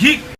geek.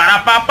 para pa